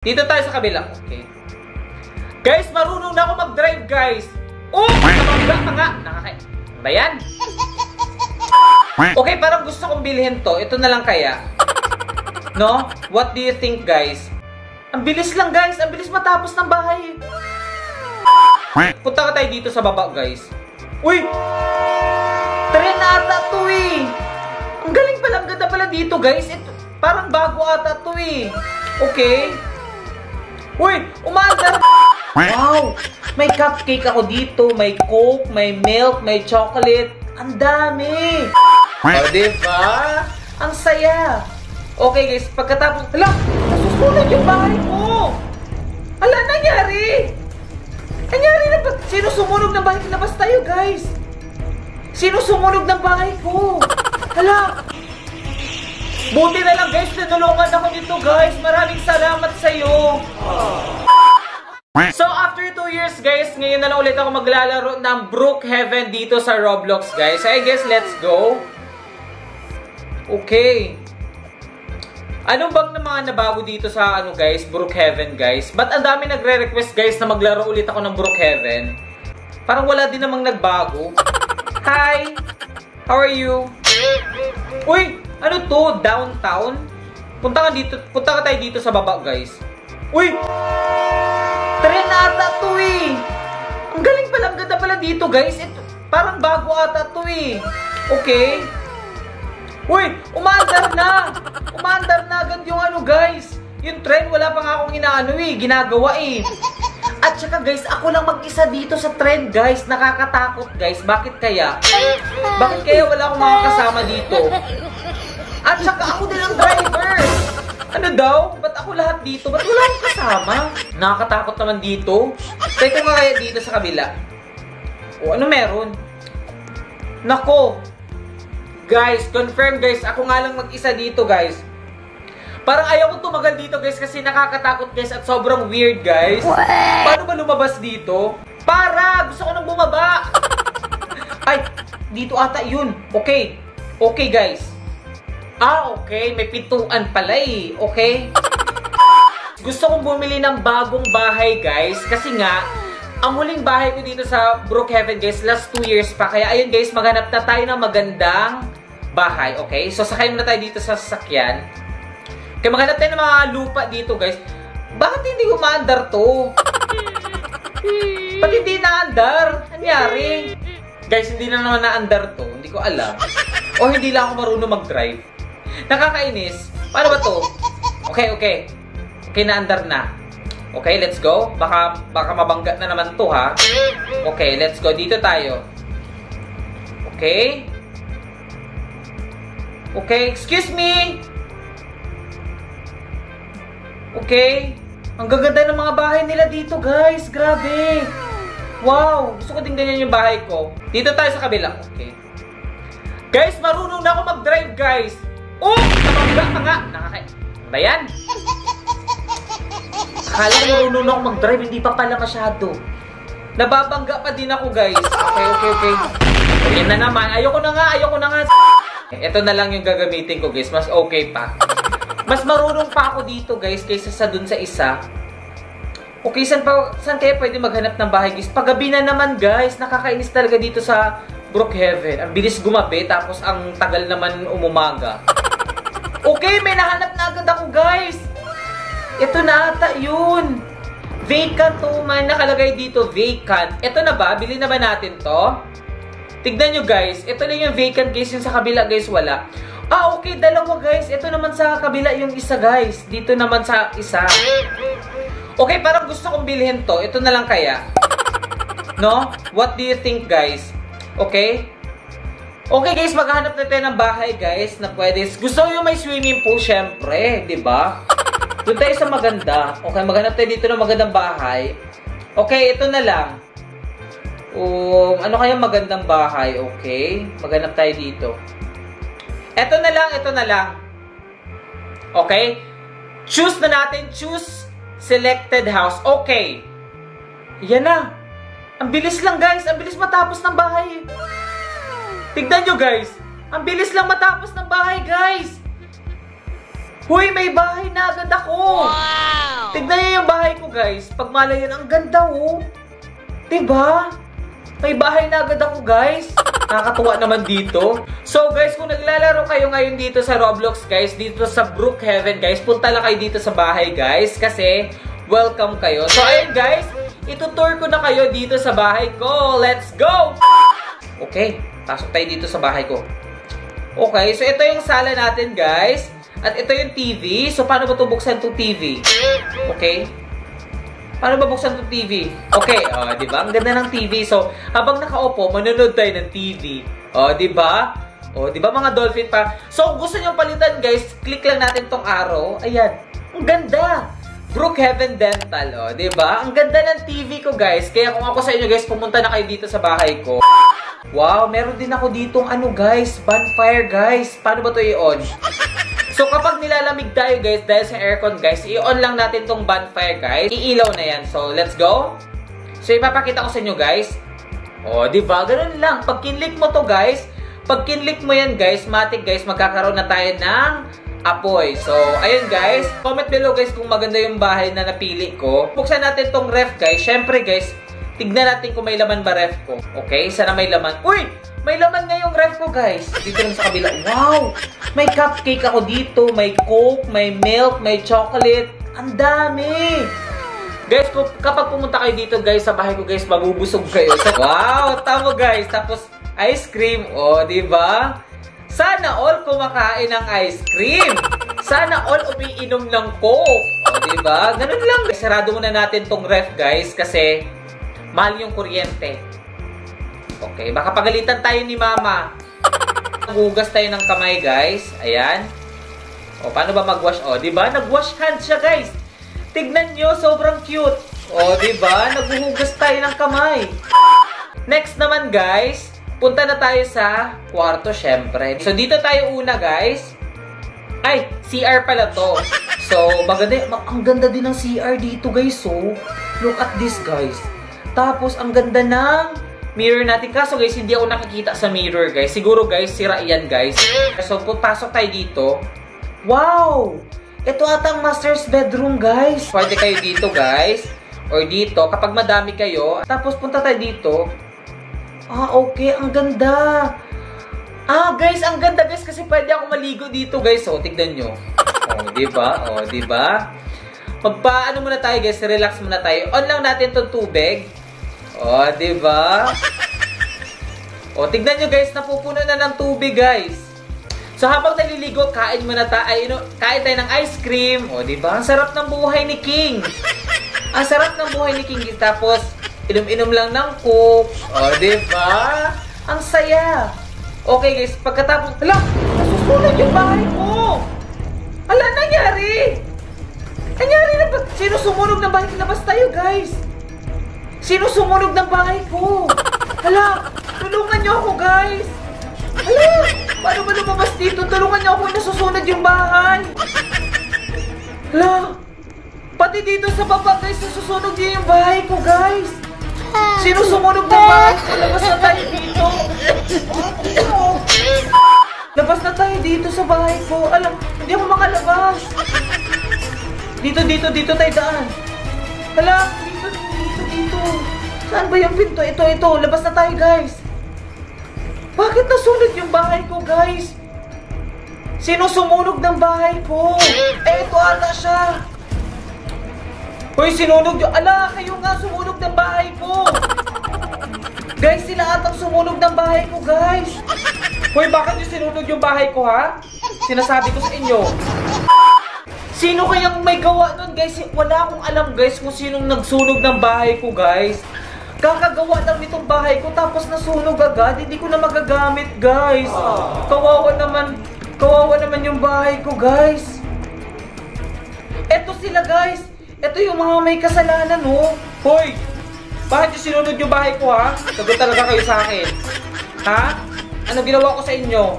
Dito tayo sa kabila. Okay. Guys, marunong na ako mag-drive, guys. Oh! Nakabangga pa nga. Nakaka... Ba yan? Okay, parang gusto kong bilhin to. Ito na lang kaya. No? What do you think, guys? Ang bilis lang, guys. Ang bilis matapos ng bahay. Punta ka tayo dito sa baba, guys. Uy! Tren na ata to eh. Ang galing pala. Ang ganda pala dito, guys. Ito, parang bago ata to eh. Okay. Uy! Umaandar! Wow! May cupcake ako dito. May coke, may milk, may chocolate. Ang dami! O, diba? Ang saya! Okay guys, pagkatapos... Hala! Nasusunog yung bahay ko! Hala, nangyari! Nangyari na ba? Sino sumunog ng bahay? Labas tayo guys! Sino sumunog ng bahay ko? Hala! Buti na lang guys, tinulungan ako nito guys. Maraming salamat sa iyo. So after 2 years guys, ngayon na lang ulit ako maglalaro ng Brookhaven dito sa Roblox guys. I guess let's go. Okay. Ano bang na mga nabago dito sa ano guys, Brookhaven guys? Ba't ang dami nagre-request guys na maglaro ulit ako ng Brookhaven? Parang wala din namang nagbago. Hi! How are you? Uy! Ano to? Downtown? Punta ka dito, punta ka tayo dito sa baba, guys. Uy! Tren ata to eh. Ang galing pala, ang ganda pala dito, guys. Ito, parang bago ata to eh. Okay. Uy! Umandar na! Umandar na agad yung ano, guys. Yung tren, wala pa nga akong inaano eh. Ginagawa eh. At saka guys, ako lang mag-isa dito sa tren, guys. Nakakatakot, guys. Bakit kaya? Bakit kaya wala akong mga kasama dito? At saka ako din ang driver. Ano daw? Ba't ako lahat dito? Ba't wala akong kasama? Nakakatakot naman dito. Ko nga kaya dito sa kabila. O ano meron? Nako. Guys, confirm guys. Ako nga lang mag-isa dito guys. Parang ayaw ko tumagal dito guys kasi nakakatakot guys at sobrang weird guys. Paano ba lumabas dito? Para! Gusto ko nang bumaba! Ay! Dito ata yun. Okay. Okay guys. Ah, okay. May pintuan pala eh. Okay? Gusto kong bumili ng bagong bahay, guys. Kasi nga, ang huling bahay ko dito sa Brookhaven, guys, last 2 years pa. Kaya ayun, guys, maghanap na tayo ng magandang bahay, okay? So, sakay muna tayo dito sa sasakyan. Kaya maghanap tayo ng mga lupa dito, guys. Bakit hindi umaandar to? Ba't hindi naandar? Anyari? Guys, hindi na naman naandar to. Hindi ko alam. O hindi lang ako marunong mag-drive. Nakakainis. Paano ba to? Okay, okay. Okay, naandar na. Okay, let's go. Baka, baka mabangga na naman to, ha? Okay, let's go. Dito tayo. Okay. Okay, excuse me! Okay. Ang gaganda ng mga bahay nila dito, guys. Grabe. Wow. Gusto ko din ganyan yung bahay ko. Dito tayo sa kabila. Okay. Guys, marunong na ako mag-drive, guys. Oh! Nabangga pa nga. Nakaka... Ba yan? Akala ko marunong ako mag-drive. Hindi pa pala masyado. Nababangga pa din ako, guys. Okay, okay, okay. Yan na naman. Ayoko na nga. Ayoko na nga. Ito na lang yung gagamitin ko, guys. Mas okay pa. Mas marunong pa ako dito, guys, kaysa sa dun sa isa. Okay, saan, pa, saan kaya pwede maghanap ng bahay, guys? Paggabi na naman, guys. Nakakainis talaga dito sa Brookhaven. Ang bilis gumabi, tapos ang tagal naman umumaga. Okay, may nahanap na agad ako, guys. Ito na ata yun. Vacant to. Nakalagay dito, vacant. Ito na ba? Bili na ba natin to? Tignan nyo, guys. Ito lang yung vacant, guys. Yung sa kabila, guys, wala. Ah, okay. Dalawa, guys. Ito naman sa kabila yung isa, guys. Dito naman sa isa. Okay, parang gusto kong bilhin to. Ito na lang kaya. No? What do you think, guys? Okay? Okay, guys. Maghanap na tayo ng bahay, guys, na pwede. Gusto yung may swimming pool, syempre. ba? Diba? Doon tayo sa maganda. Okay, maghanap tayo dito ng magandang bahay. Okay, ito na lang. Um, ano kaya magandang bahay? Okay. Maghanap tayo dito. Ito na lang, ito na lang. Okay? Choose na natin. Choose selected house. Okay. Yan na. Ang bilis lang, guys. Ang bilis matapos ng bahay. Tignan nyo, guys. Ang bilis lang matapos ng bahay, guys. Huy, may bahay na agad ako! Wow! Tignan niyo yung bahay ko, guys. Pag malayan, ang ganda, oh. Diba? May bahay na agad ako, guys. Nakakatuwa naman dito. So, guys, kung naglalaro kayo ngayon dito sa Roblox, guys, dito sa Brookhaven, guys, punta lang kayo dito sa bahay, guys, kasi welcome kayo. So, ayun, guys, itutour ko na kayo dito sa bahay ko. Let's go! Okay, pasok tayo dito sa bahay ko. Okay, so ito yung sala natin, guys. At ito yung TV. So, paano ba ito buksan itong TV? Okay? Paano ba buksan itong TV? Okay, oh, di ba? Ang ganda ng TV. So, habang nakaupo, manonood tayo ng TV. Oh, di ba? Oh, di ba mga dolphin pa? So, gusto nyo palitan, guys, click lang natin tong arrow. Ayan. Ang ganda! Brookhaven Dental, oh, di ba? Ang ganda ng TV ko, guys. Kaya kung ako sa inyo, guys, pumunta na kayo dito sa bahay ko. Wow, meron din ako ditong ano, guys, bonfire, guys. Paano ba to i-on? So, kapag nilalamig tayo, guys, dahil sa aircon, guys, i-on lang natin tong bonfire, guys. Iilaw na yan. So, let's go. So, ipapakita ko sa inyo, guys. O, di ba? Ganun lang. Pag kinlik mo to, guys, pag kinlik mo yan, guys, matik, guys, magkakaroon na tayo ng apoy. So, ayun, guys. Comment below, guys, kung maganda yung bahay na napili ko. Buksan natin tong ref, guys. Siyempre, guys, tignan natin kung may laman ba ref ko. Okay? Sana may laman. Uy! May laman nga yung ref ko, guys. Dito lang sa kabila. Wow! May cupcake ako dito. May coke, may milk, may chocolate. Ang dami! Guys, kapag pumunta kayo dito, guys, sa bahay ko, guys, mabubusog kayo. So, wow! Tama, guys. Tapos, ice cream. O, oh, di ba? Sana all kumakain ng ice cream. Sana all umiinom ng coke. O, di ba? Ganun lang. Sarado muna natin tong ref, guys, kasi mahal yung kuryente. Okay, baka pagalitan tayo ni mama. Maghugas tayo ng kamay, guys. Ayan. O, paano ba mag-wash? O, di ba? Nag-wash hand siya, guys. Tignan nyo, sobrang cute. O, di ba? Naghuhugas tayo ng kamay. Next naman, guys, punta na tayo sa kwarto, syempre. So, dito tayo una, guys. Ay, CR pala to. So, maganda, ang ganda din ng CR dito, guys. So, look at this, guys. Tapos, ang ganda ng mirror natin. Kaso guys, hindi ako nakikita sa mirror guys. Siguro guys, sira yan guys. So, pasok tayo dito. Wow! Ito ata ang master's bedroom guys. Pwede kayo dito guys. Or dito, kapag madami kayo. Tapos punta tayo dito. Ah, okay. Ang ganda. Ah, guys, ang ganda guys kasi pwede ako maligo dito guys. So, tignan nyo. Oh, di ba? Oh, di ba? Magpa, ano muna tayo guys, relax muna tayo. On lang natin tong tubig. Oh, di ba? Oh, tignan nyo guys, napupuno na ng tubig guys. So habang naliligo, kain muna tayo, know, kain tayo ng ice cream. Oh, di ba? Ang sarap ng buhay ni King. Ang sarap ng buhay ni King. Tapos, inom-inom lang ng coke. Oh, di ba? Ang saya. Okay guys, pagkatapos, hala, nasusunog yung bahay ko. Hala, nangyari. Nangyari na ba? Sino sumunog ng bahay? Labas tayo guys. Sino sumunog ng bahay ko? Hala, tulungan niyo ako, guys. Hala, paano ba lumabas dito? Tulungan niyo ako, nasusunod yung bahay. Hala, pati dito sa baba, guys, nasusunog niyo yung bahay ko, guys. Sino sumunog ng bahay? Labas na tayo dito. Labas na tayo dito sa bahay ko. Alam, hindi ako makalabas. Dito, dito, dito tayo daan. Hala, dito, dito, dito. Saan ba yung pinto? Ito, ito. Labas na tayo, guys. Bakit nasunog yung bahay ko, guys? Sino sumunog ng bahay ko? Eh, ito ata siya. Hoy, sinunog yung... Ala, kayo nga sumunog ng bahay ko. Guys, sila atang sumunog ng bahay ko, guys. Hoy, bakit yung sinunog yung bahay ko, ha? Sinasabi ko sa inyo. Sino kayang may gawa nun, guys? Wala akong alam, guys, kung sinong nagsunog ng bahay ko, guys. Kakagawa lang nitong bahay ko, tapos nasunog agad. Hindi ko na magagamit, guys. Kawawa naman, kawawa naman yung bahay ko, guys. Eto sila, guys. Eto yung mga may kasalanan, oh. Hoy! Bakit yung sinunod yung bahay ko, ha? Sagot talaga kayo sa akin. Ha? Ano ginawa ko sa inyo?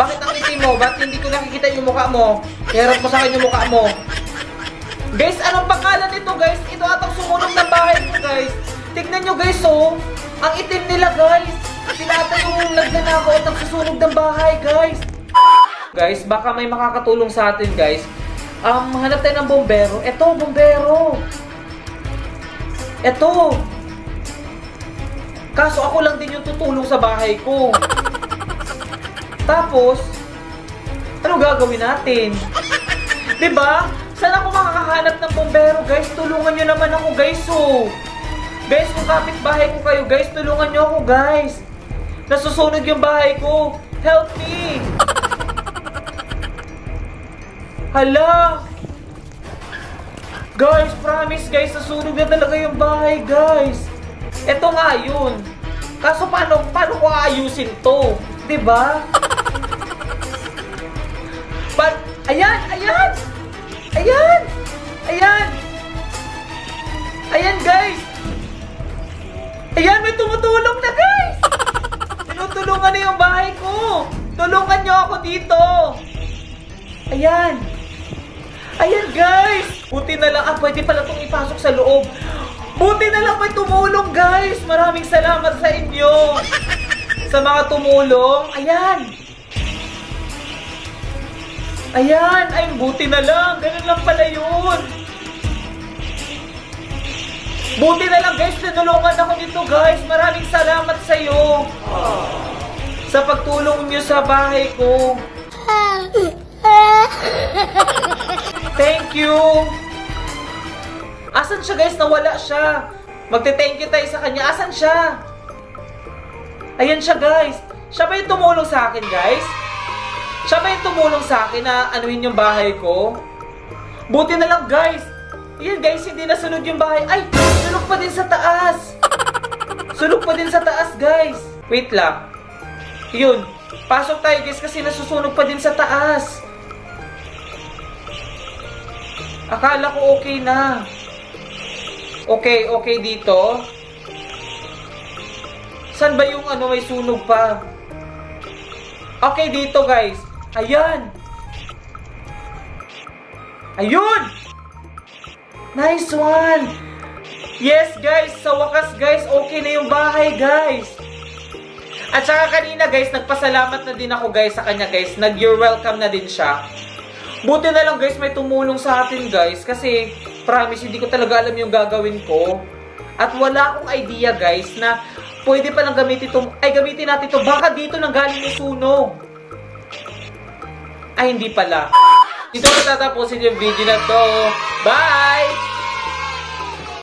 Bakit ang itim mo? Bakit hindi ko nakikita yung mukha mo? Iharap mo sa akin yung mukha mo. Guys, anong pangalan nito, guys? Ito atang sumunod ng bahay ko, guys. Tignan nyo, guys, oh. Ang itim nila, guys. Sila ata yung nagnanakaw at nagsusunog ng bahay, guys. Guys, baka may makakatulong sa atin, guys. Um, hanap tayo ng bombero. Eto, bombero. Eto. Kaso ako lang din yung tutulong sa bahay ko. Tapos, ano gagawin natin? ba? Saan ako makakahanap ng bombero, guys? Tulungan nyo naman ako, guys, oh. Guys, kung kapit-bahay ko kayo, guys, tulungan nyo ako, guys. Nasusunog yung bahay ko. Help me! Hala! Guys, promise, guys, nasunog na talaga yung bahay, guys. Ito nga yun. Kaso paano, paano ko aayusin to? ba? Pa ayan, ayan! Ayan! Ayan! Ayan, guys! Ayan, may tumutulong na, guys! Tinutulungan na yung bahay ko! Tulungan nyo ako dito! Ayan! Ayan, guys! Buti na lang, ah, pwede pala itong ipasok sa loob. Buti na lang may tumulong, guys! Maraming salamat sa inyo! Sa mga tumulong. Ayan! Ayan! Ay, buti na lang! Ganun lang pala yun! Buti na lang, guys! Tinulungan ako nito, guys! Maraming salamat sa iyo! Sa pagtulong niyo sa bahay ko. Thank you! Asan siya, guys? Nawala siya. Magte-thank you tayo sa kanya. Asan siya? Ayan siya, guys. Siya ba yung tumulong sa akin, guys? Siya ba yung tumulong sa akin na anuhin yung bahay ko? Buti na lang, guys. Yan, guys, hindi nasunog yung bahay. Ay, sunog pa din sa taas. Sunog pa din sa taas, guys. Wait lang. Yun. Pasok tayo, guys, kasi nasusunog pa din sa taas. Akala ko okay na. Okay, okay dito. San ba yung ano may sunog pa? Okay dito, guys. Ayan! Ayun! Nice one! Yes, guys! Sa wakas, guys, okay na yung bahay, guys! At saka kanina, guys, nagpasalamat na din ako, guys, sa kanya, guys. Nag-you're welcome na din siya. Buti na lang, guys, may tumulong sa atin, guys. Kasi, promise, hindi ko talaga alam yung gagawin ko. At wala akong idea, guys, na pwede pa lang gamitin ito. Ay, gamitin natin ito. Baka dito nang galing yung sunog. Ay, hindi pala. Dito ko tatapusin yung video na to. Bye!